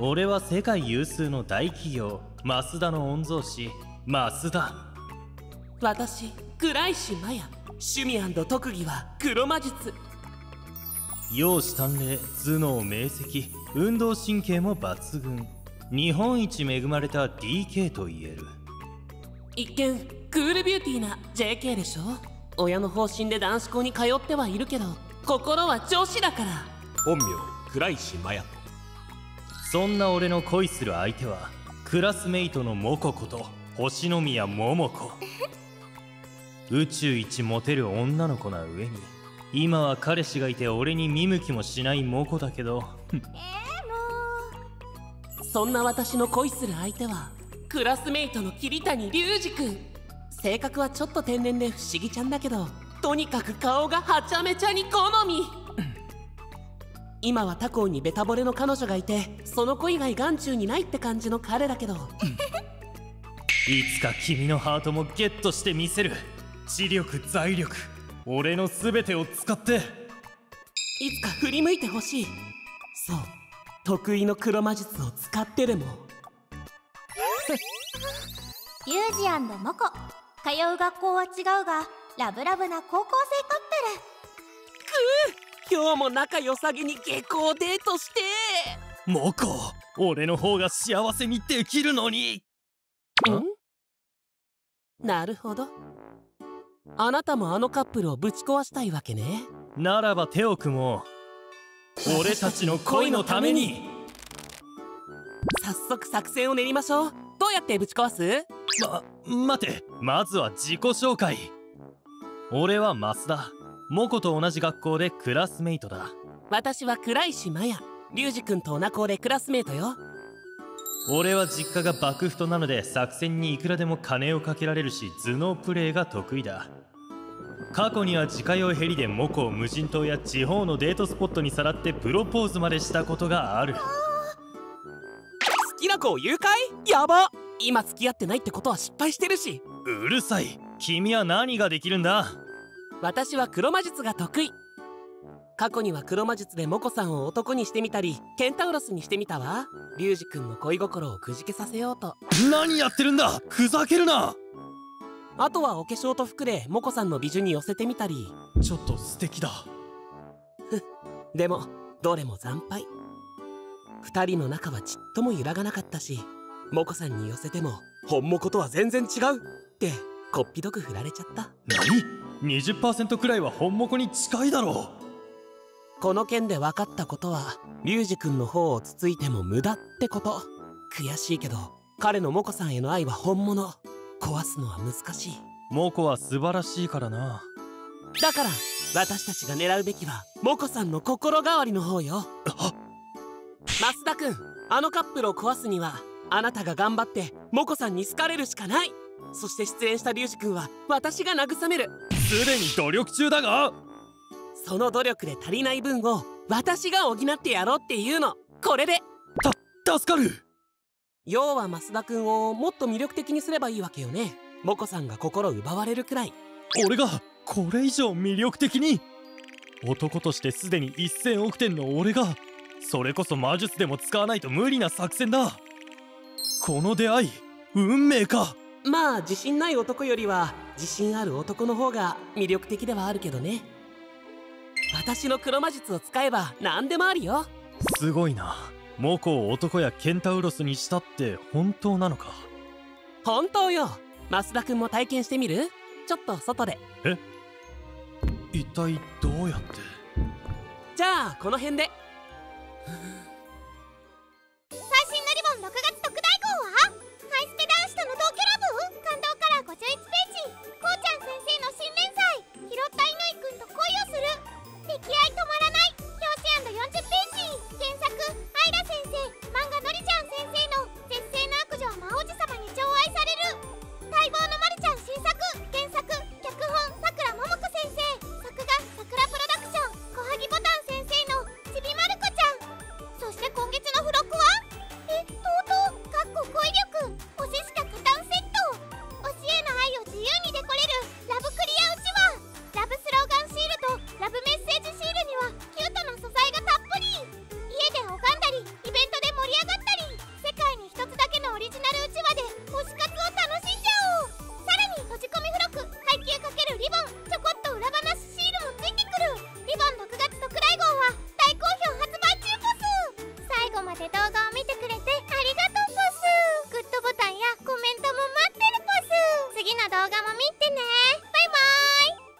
俺は世界有数の大企業増田の御曹司増田私倉石麻也趣味特技は黒魔術。容姿端麗頭脳明晰運動神経も抜群。日本一恵まれた DK と言える。一見クールビューティーな JK でしょ？親の方針で男子校に通ってはいるけど心は女子だから。本名倉石麻也そんな俺の恋する相手はクラスメイトのモコこと星宮桃子。宇宙一モテる女の子な上に今は彼氏がいて俺に見向きもしないモコだけど。えー、もう。そんな私の恋する相手はクラスメイトの桐谷隆二君。性格はちょっと天然で不思議ちゃんだけどとにかく顔がはちゃめちゃに好み。今は他校にベタ惚れの彼女がいてその子以外眼中にないって感じの彼だけど。いつか君のハートもゲットしてみせる。知力財力俺の全てを使って。いつか振り向いてほしい。そう得意の黒魔術を使ってでも。リュウジモコ。通う学校は違うがラブラブな高校今日も仲良さげに下校デートして。モコ俺の方が幸せにできるのに。ん？なるほど。あなたもあのカップルをぶち壊したいわけね。ならば手を組もう。俺たちの恋のために。早速作戦を練りましょう。どうやってぶち壊す？ま待て。まずは自己紹介。俺は増田モコと同じ学校でクラスメイトだ。私は倉石麻也。龍二君と同校でクラスメイトよ。俺は実家が幕府となので作戦にいくらでも金をかけられるし頭脳プレイが得意だ。過去には自家用ヘリでモコを無人島や地方のデートスポットにさらってプロポーズまでしたことがある。好きな子を誘拐？やば。今付き合ってないってことは失敗してるし。うるさい。君は何ができるんだ？私は黒魔術が得意。過去には黒魔術でモコさんを男にしてみたりケンタウロスにしてみたわ。リュウジ君の恋心をくじけさせようと。何やってるんだ？ふざけるな！あとはお化粧と服でモコさんの美女に寄せてみたり。ちょっと素敵だ。でもどれも惨敗。2人の仲はちっとも揺らがなかったしモコさんに寄せても本モコとは全然違う。ってこっぴどく振られちゃった。何？?20% くらいは本モコに近いだろう。この件で分かったことはリュウジ君の方をつついても無駄ってこと。悔しいけど彼のモコさんへの愛は本物。壊すのは難しい。モコは素晴らしいからな。だから私たちが狙うべきはモコさんの心変わりの方よ。増田君あのカップルを壊すにはあなたが頑張ってモコさんに好かれるしかない。そして出演したリュウジ君は私が慰めるすでに努力中だが。その努力で足りない分を私が補ってやろうっていうの。これで。た助かる。要は増田君をもっと魅力的にすればいいわけよね。モコさんが心奪われるくらい。俺がこれ以上魅力的に。男としてすでに1000億点の俺がそれこそ魔術でも使わないと無理な作戦だ。この出会い運命か。まあ自信ない男よりは自信ある男の方が魅力的ではあるけどね。私の黒魔術を使えば何でもあるよ。すごいな。モコを男やケンタウロスにしたって本当なのか。本当よ。増田君も体験してみる？ちょっと外で。え？一体どうやって？じゃあこの辺で。最新のリボン6月特大号は？ハイスペ男子との同感動から51ページこうちゃん先生の推し活を